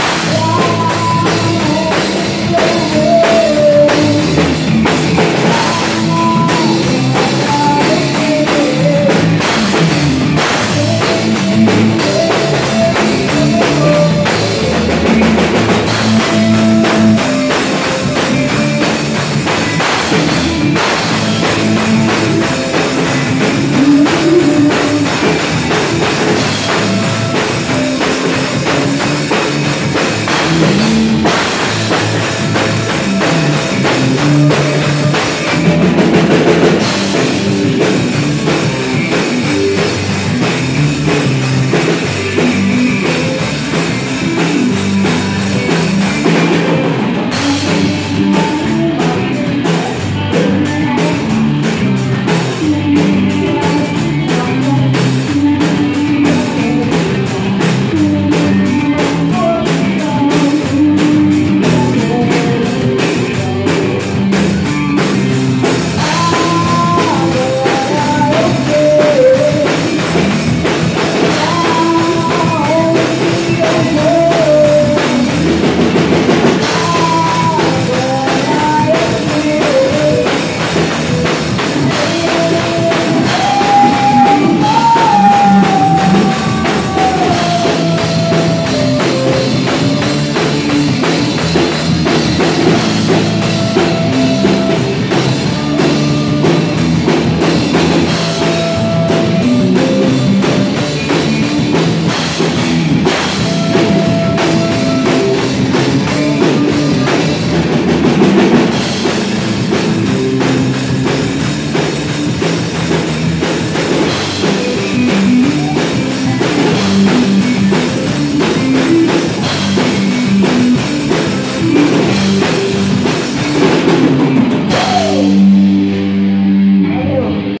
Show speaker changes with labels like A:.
A: Yeah.